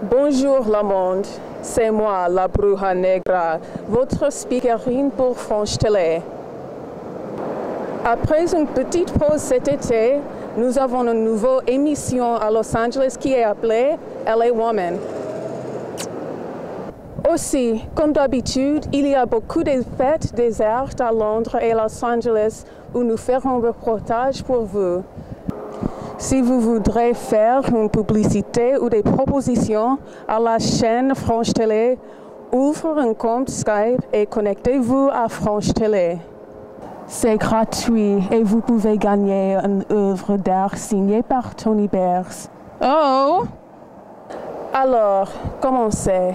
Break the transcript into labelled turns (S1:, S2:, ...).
S1: Bonjour le monde, c'est moi, la Bruja Negra, votre speakerine pour Franche Télé. Après une petite pause cet été, nous avons une nouvelle émission à Los Angeles qui est appelée LA Woman. Aussi, comme d'habitude, il y a beaucoup de fêtes désertes à Londres et Los Angeles où nous ferons un reportage pour vous. Si vous voudrez faire une publicité ou des propositions à la chaîne Franche Télé, ouvre un compte Skype et connectez-vous à Franche Télé. C'est gratuit et vous pouvez gagner une œuvre d'art signée par Tony Bears. Oh! Alors, commencez.